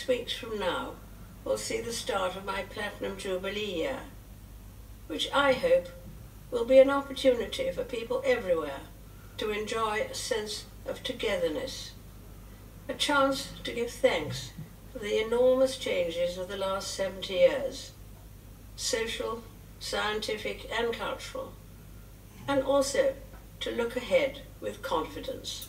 six weeks from now will see the start of my Platinum Jubilee year, which I hope will be an opportunity for people everywhere to enjoy a sense of togetherness, a chance to give thanks for the enormous changes of the last 70 years, social, scientific and cultural, and also to look ahead with confidence.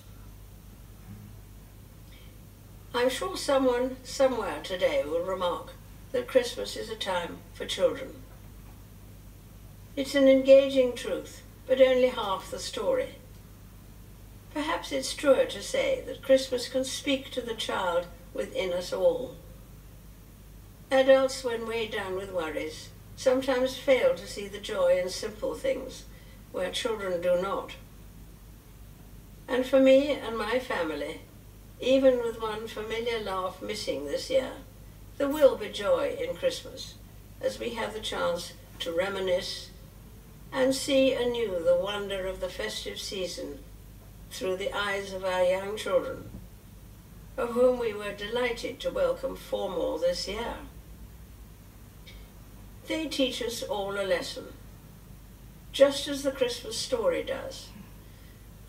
I'm sure someone somewhere today will remark that Christmas is a time for children. It's an engaging truth, but only half the story. Perhaps it's truer to say that Christmas can speak to the child within us all. Adults, when weighed down with worries, sometimes fail to see the joy in simple things where children do not. And for me and my family, even with one familiar laugh missing this year, there will be joy in Christmas as we have the chance to reminisce and see anew the wonder of the festive season through the eyes of our young children, of whom we were delighted to welcome four more this year. They teach us all a lesson, just as the Christmas story does,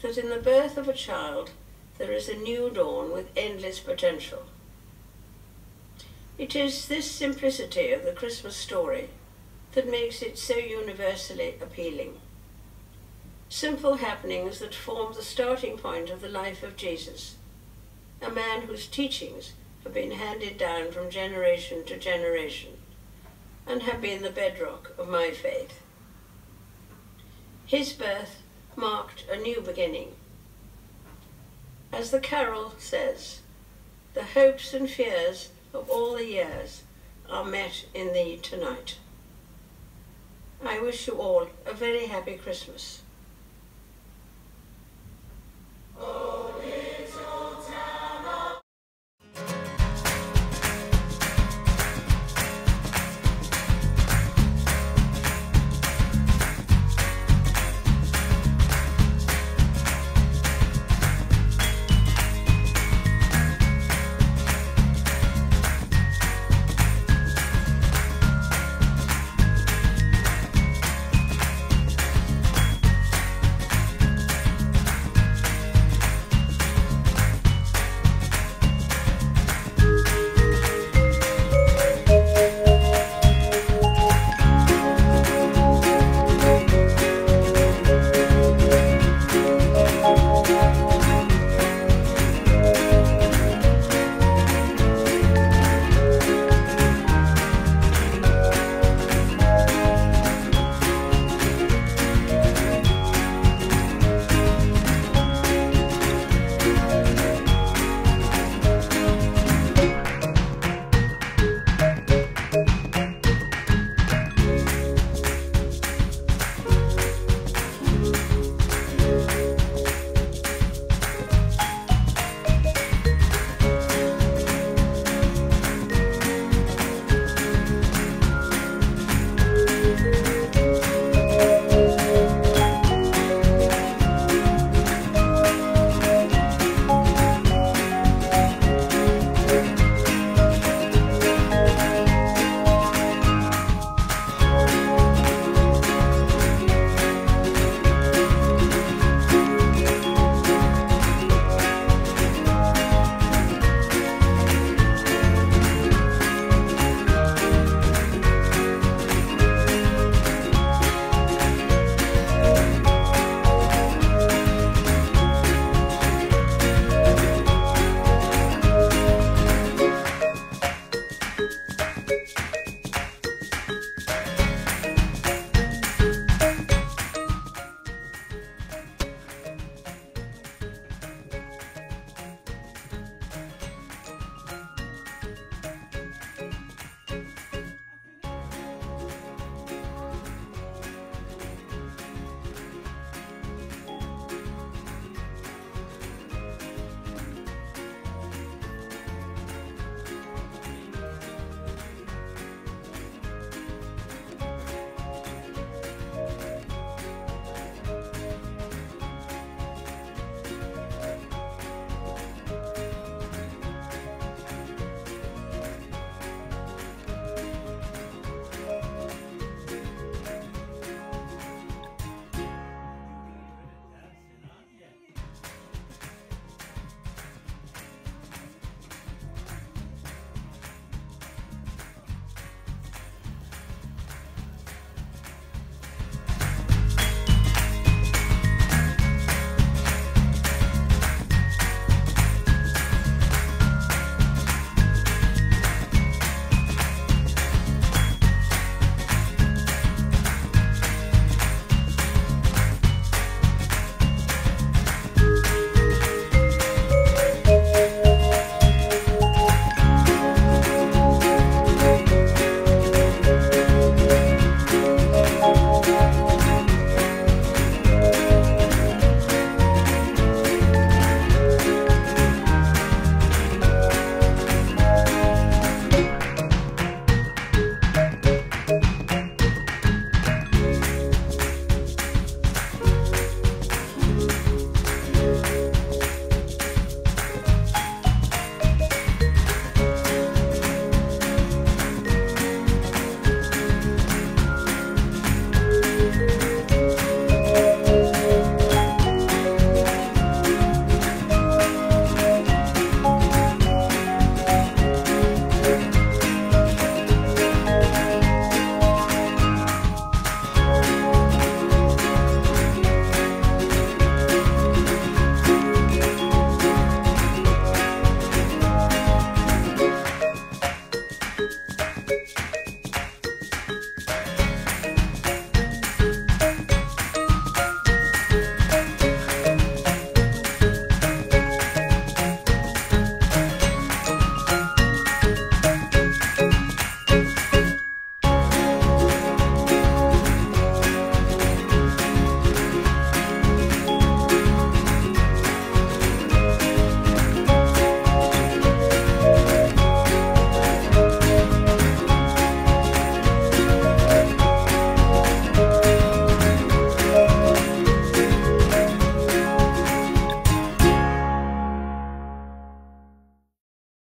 that in the birth of a child there is a new dawn with endless potential. It is this simplicity of the Christmas story that makes it so universally appealing. Simple happenings that form the starting point of the life of Jesus, a man whose teachings have been handed down from generation to generation and have been the bedrock of my faith. His birth marked a new beginning. As the carol says, the hopes and fears of all the years are met in thee tonight. I wish you all a very happy Christmas.